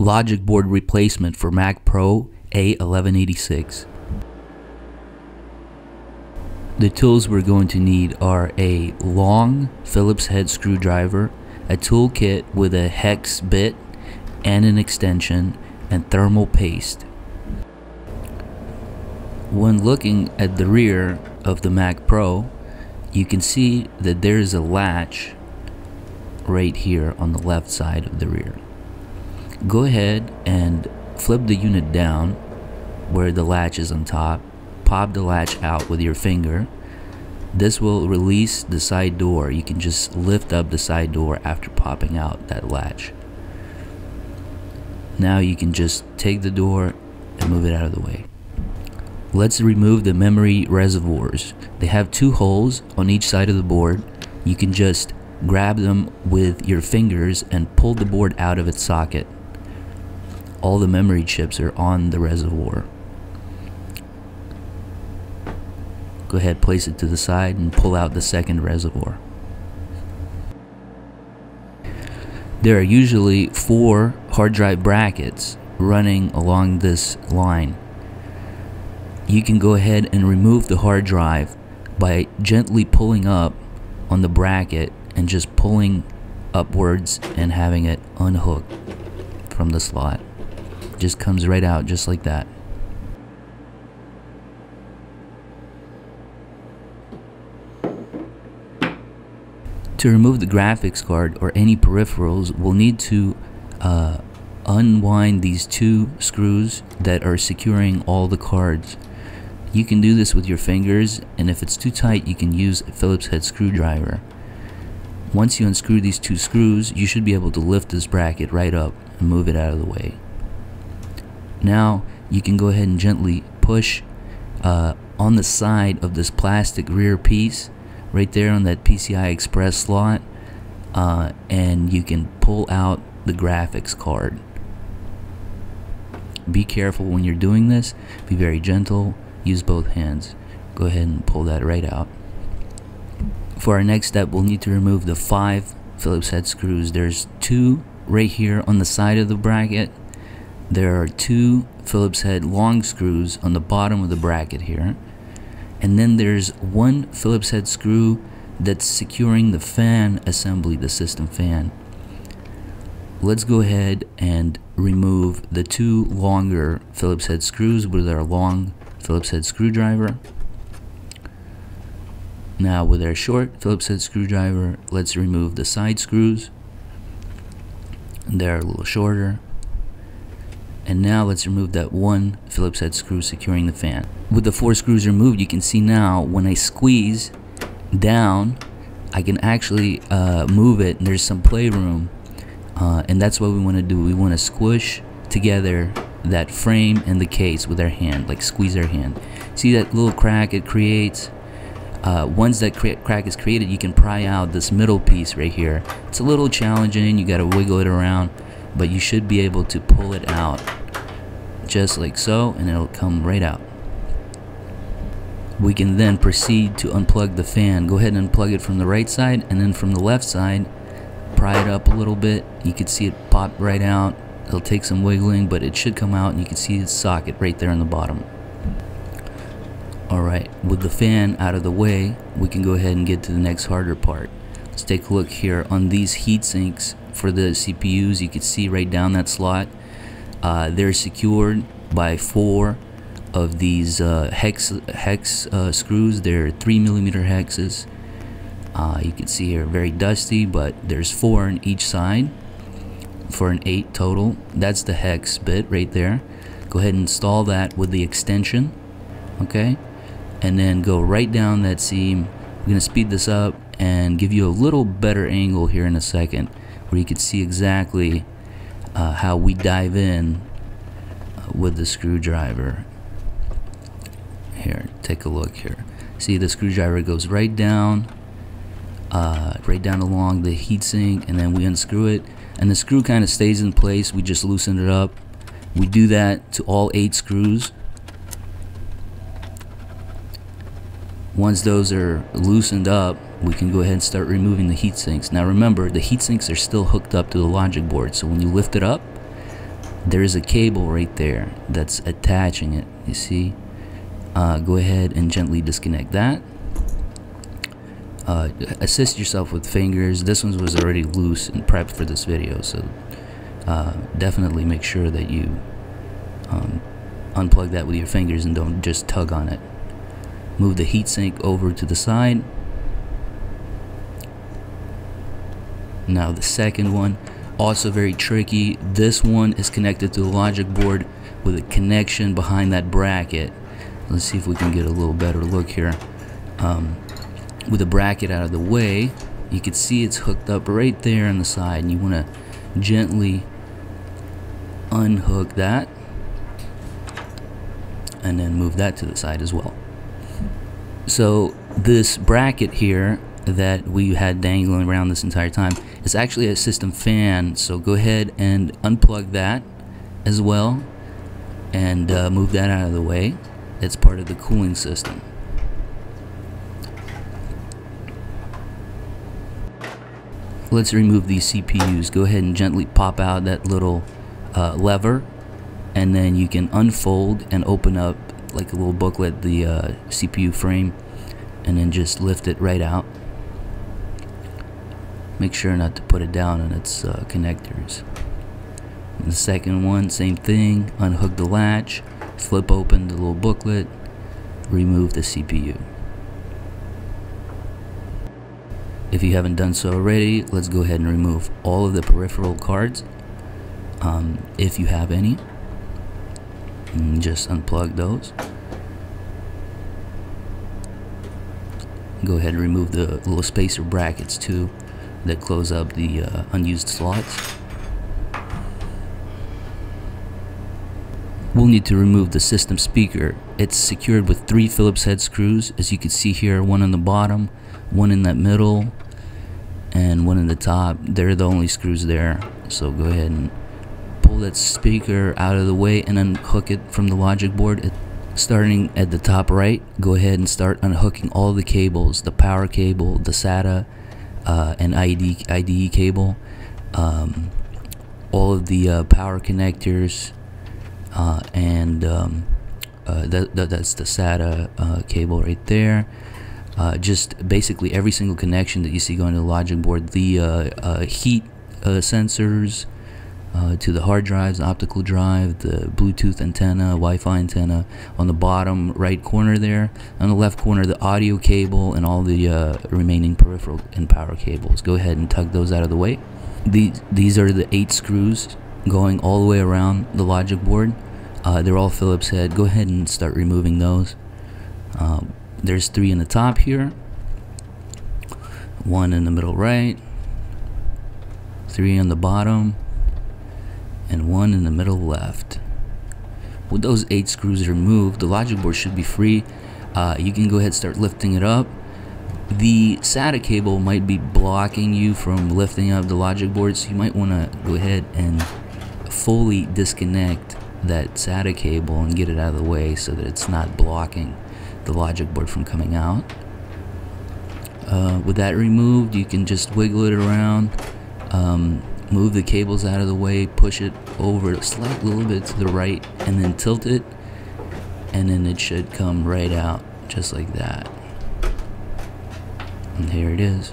logic board replacement for Mac Pro A1186. The tools we're going to need are a long Phillips head screwdriver, a toolkit with a hex bit and an extension, and thermal paste. When looking at the rear of the Mac Pro, you can see that there is a latch right here on the left side of the rear. Go ahead and flip the unit down where the latch is on top. Pop the latch out with your finger. This will release the side door. You can just lift up the side door after popping out that latch. Now you can just take the door and move it out of the way. Let's remove the memory reservoirs. They have two holes on each side of the board. You can just grab them with your fingers and pull the board out of its socket. All the memory chips are on the reservoir. Go ahead, place it to the side and pull out the second reservoir. There are usually four hard drive brackets running along this line. You can go ahead and remove the hard drive by gently pulling up on the bracket and just pulling upwards and having it unhook from the slot. Just comes right out just like that. To remove the graphics card or any peripherals, we'll need to uh, unwind these two screws that are securing all the cards. You can do this with your fingers, and if it's too tight, you can use a Phillips head screwdriver. Once you unscrew these two screws, you should be able to lift this bracket right up and move it out of the way. Now, you can go ahead and gently push uh, on the side of this plastic rear piece right there on that PCI Express slot uh, and you can pull out the graphics card. Be careful when you're doing this, be very gentle, use both hands. Go ahead and pull that right out. For our next step, we'll need to remove the five Phillips head screws. There's two right here on the side of the bracket. There are two Phillips head long screws on the bottom of the bracket here and then there's one Phillips head screw that's securing the fan assembly, the system fan. Let's go ahead and remove the two longer Phillips head screws with our long Phillips head screwdriver. Now with our short Phillips head screwdriver, let's remove the side screws. They're a little shorter. And now let's remove that one Phillips head screw securing the fan. With the four screws removed, you can see now when I squeeze down, I can actually uh, move it and there's some playroom. Uh, and that's what we want to do. We want to squish together that frame and the case with our hand, like squeeze our hand. See that little crack it creates? Uh, once that cra crack is created, you can pry out this middle piece right here. It's a little challenging, you gotta wiggle it around, but you should be able to pull it out just like so and it'll come right out. We can then proceed to unplug the fan. Go ahead and unplug it from the right side and then from the left side pry it up a little bit. You can see it pop right out. It'll take some wiggling but it should come out and you can see its socket right there on the bottom. Alright with the fan out of the way we can go ahead and get to the next harder part. Let's take a look here on these heat sinks for the CPUs you can see right down that slot uh, they're secured by four of these uh, hex hex uh, screws. They're three millimeter hexes. Uh, you can see here very dusty, but there's four on each side for an eight total. That's the hex bit right there. Go ahead and install that with the extension, okay? And then go right down that seam. We're gonna speed this up and give you a little better angle here in a second, where you can see exactly uh, how we dive in uh, with the screwdriver. Here, take a look here. See the screwdriver goes right down, uh, right down along the heatsink, and then we unscrew it, and the screw kind of stays in place. We just loosen it up. We do that to all eight screws. Once those are loosened up, we can go ahead and start removing the heat sinks. Now remember, the heat sinks are still hooked up to the logic board, so when you lift it up, there is a cable right there that's attaching it you see? Uh, go ahead and gently disconnect that. Uh, assist yourself with fingers. This one was already loose and prepped for this video so uh, definitely make sure that you um, unplug that with your fingers and don't just tug on it move the heatsink over to the side. Now the second one also very tricky. This one is connected to the logic board with a connection behind that bracket. Let's see if we can get a little better look here. Um, with the bracket out of the way you can see it's hooked up right there on the side and you want to gently unhook that and then move that to the side as well so this bracket here that we had dangling around this entire time is actually a system fan. So go ahead and unplug that as well and uh, move that out of the way. It's part of the cooling system. Let's remove these CPUs go ahead and gently pop out that little uh, lever and then you can unfold and open up like a little booklet the uh, CPU frame and then just lift it right out. Make sure not to put it down on its uh, connectors. And the second one same thing unhook the latch flip open the little booklet remove the CPU if you haven't done so already let's go ahead and remove all of the peripheral cards. Um, if you have any and just unplug those go ahead and remove the little spacer brackets too that close up the uh, unused slots. We'll need to remove the system speaker. It's secured with three Phillips head screws as you can see here one on the bottom, one in that middle, and one in the top. They're the only screws there so go ahead and pull that speaker out of the way and unhook it from the logic board. Starting at the top right, go ahead and start unhooking all the cables, the power cable, the SATA, uh, an ID, IDE cable, um, all of the uh, power connectors, uh, and um, uh, that, that, that's the SATA uh, cable right there. Uh, just basically every single connection that you see going to the logic board, the heat sensors, uh, to the hard drives, optical drive, the Bluetooth antenna, Wi-Fi antenna on the bottom right corner there. On the left corner, the audio cable and all the uh, remaining peripheral and power cables. Go ahead and tug those out of the way. These, these are the eight screws going all the way around the logic board. Uh, they're all Phillips head. Go ahead and start removing those. Um, there's three in the top here. One in the middle right. Three on the bottom and one in the middle left. With those eight screws removed, the logic board should be free. Uh, you can go ahead and start lifting it up. The SATA cable might be blocking you from lifting up the logic board, so you might want to go ahead and fully disconnect that SATA cable and get it out of the way so that it's not blocking the logic board from coming out. Uh, with that removed, you can just wiggle it around. Um, move the cables out of the way, push it over a slight little bit to the right, and then tilt it, and then it should come right out just like that. And here it is.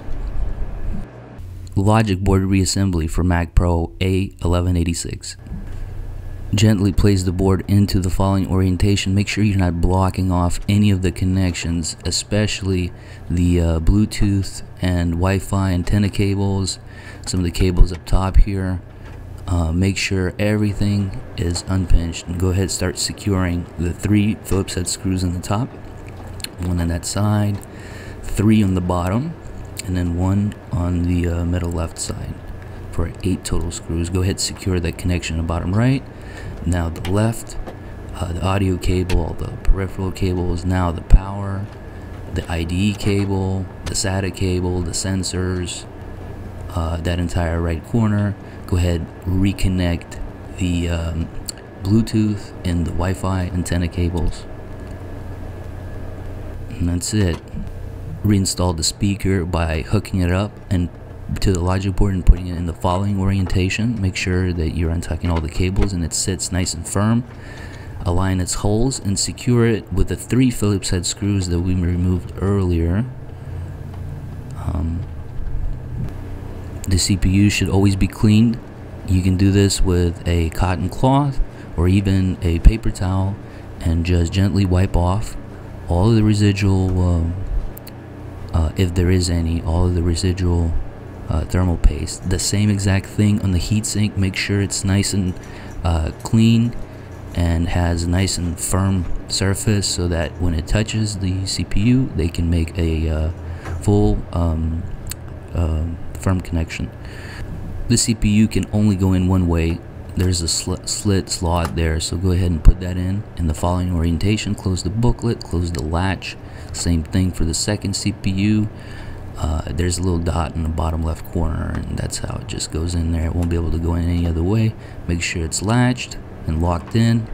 Logic board reassembly for Mac Pro A1186. Gently place the board into the following orientation. Make sure you're not blocking off any of the connections, especially the uh, Bluetooth and Wi-Fi antenna cables, some of the cables up top here. Uh, make sure everything is unpinched and go ahead and start securing the three Phillips head screws on the top, one on that side, three on the bottom, and then one on the uh, middle left side for eight total screws. Go ahead and secure that connection on the bottom right. Now the left, uh, the audio cable, the peripheral cables, now the power, the IDE cable, the SATA cable, the sensors, uh, that entire right corner. Go ahead, reconnect the um, Bluetooth and the Wi-Fi antenna cables. And that's it. Reinstall the speaker by hooking it up and to the logic board and putting it in the following orientation. Make sure that you're untucking all the cables and it sits nice and firm. Align its holes and secure it with the three Phillips head screws that we removed earlier. Um, the CPU should always be cleaned. You can do this with a cotton cloth or even a paper towel and just gently wipe off all of the residual, um, uh, if there is any, all of the residual uh, thermal paste. The same exact thing on the heatsink. Make sure it's nice and uh, clean and has a nice and firm surface so that when it touches the CPU, they can make a uh, full um, um, firm connection. The CPU can only go in one way. There's a sl slit slot there, so go ahead and put that in. In the following orientation, close the booklet, close the latch. Same thing for the second CPU. Uh, there's a little dot in the bottom left corner, and that's how it just goes in there. It won't be able to go in any other way. Make sure it's latched and locked in.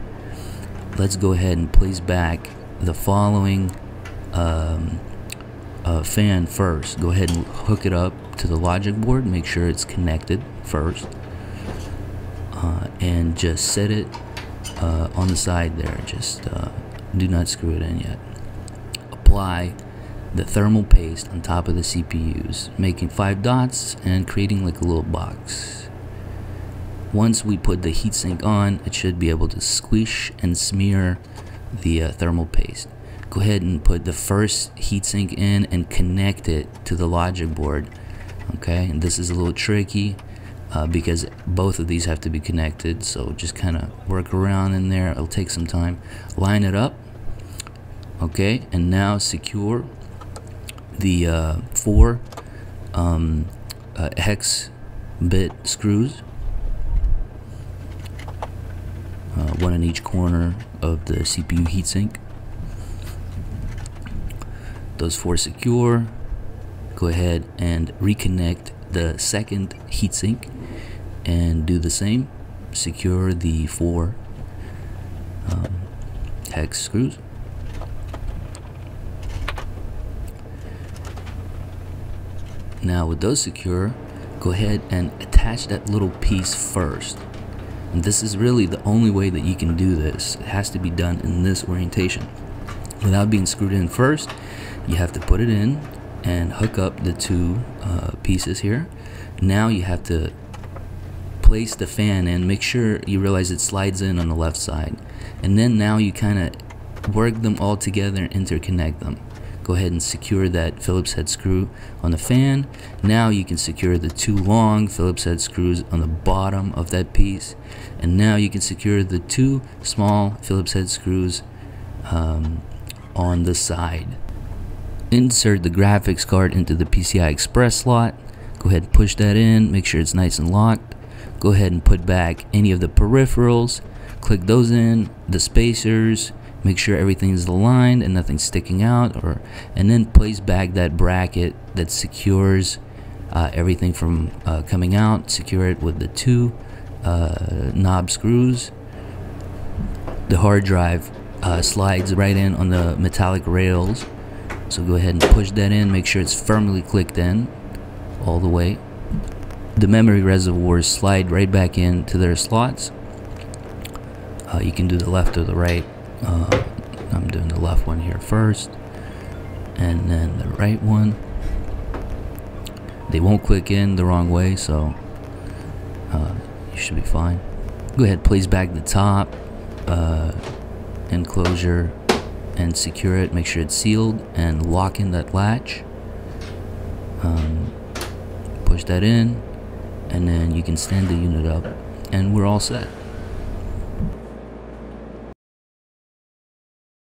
Let's go ahead and place back the following um, uh, fan first. Go ahead and hook it up to the logic board. Make sure it's connected first. Uh, and just set it uh, on the side there. Just uh, do not screw it in yet. Apply the thermal paste on top of the CPUs, making five dots and creating like a little box. Once we put the heatsink on, it should be able to squish and smear the uh, thermal paste go ahead and put the first heatsink in and connect it to the logic board okay? And this is a little tricky uh, because both of these have to be connected. So just kind of work around in there. It'll take some time. Line it up okay? And now secure the uh, four um, uh, hex bit screws uh, one in each corner of the CPU heatsink. Those four secure go ahead and reconnect the second heatsink and do the same. Secure the four um, hex screws. Now with those secure go ahead and attach that little piece first. And this is really the only way that you can do this. It has to be done in this orientation. Without being screwed in first you have to put it in and hook up the two uh, pieces here. Now you have to place the fan and make sure you realize it slides in on the left side. And then now you kind of work them all together and interconnect them. Go ahead and secure that Phillips head screw on the fan. Now you can secure the two long Phillips head screws on the bottom of that piece. And now you can secure the two small Phillips head screws um, on the side insert the graphics card into the PCI Express slot. Go ahead and push that in make sure it's nice and locked. Go ahead and put back any of the peripherals. Click those in the spacers make sure everything is aligned and nothing's sticking out or and then place back that bracket that secures uh, everything from uh, coming out secure it with the two uh, knob screws. The hard drive uh, slides right in on the metallic rails so go ahead and push that in, make sure it's firmly clicked in all the way. The memory reservoirs slide right back into their slots. Uh, you can do the left or the right. Uh, I'm doing the left one here first. And then the right one. They won't click in the wrong way, so uh, you should be fine. Go ahead, place back the top uh, enclosure and secure it make sure it's sealed and lock in that latch. Um, push that in and then you can stand the unit up and we're all set